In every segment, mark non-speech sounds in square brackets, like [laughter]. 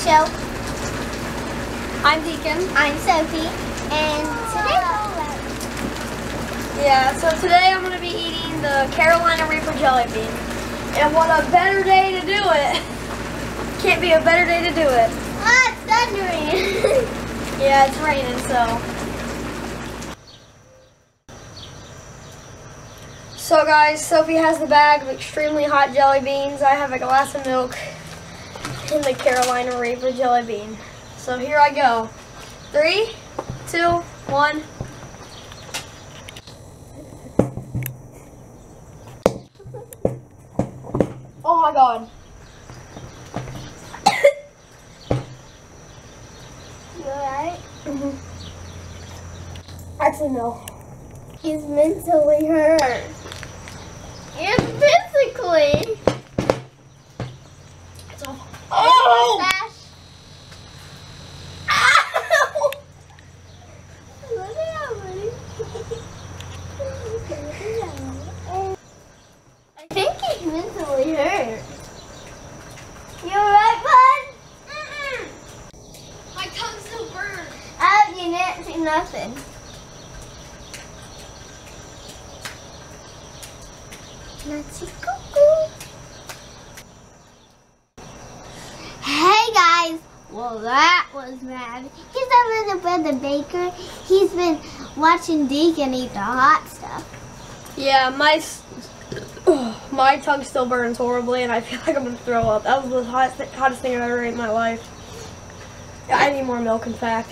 show. I'm Deacon. I'm Sophie, and today, Yeah, so today I'm going to be eating the Carolina Reaper Jelly Bean. And what a better day to do it. [laughs] Can't be a better day to do it. ah, it's thundering. [laughs] Yeah, it's raining, so. So guys, Sophie has the bag of extremely hot jelly beans. I have a glass of milk in the Carolina Reaper jelly bean. So here I go. Three, two, one. Oh my god. [coughs] you alright? Mm-hmm. Actually, no. He's mentally hurt. And physically. Mentally hurt. You alright, bud? My tongue's still burned. Oh, you didn't see nothing. Nancy cuckoo. Hey guys. Well, that was mad. He's over with the baker. He's been watching Deacon eat the hot stuff. Yeah, my my tongue still burns horribly, and I feel like I'm gonna throw up. That was the hottest, hottest thing I've ever ate in my life. I need more milk, in fact.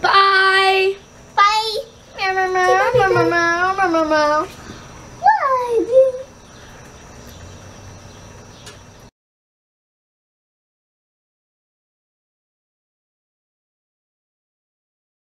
Bye. Bye. Meow,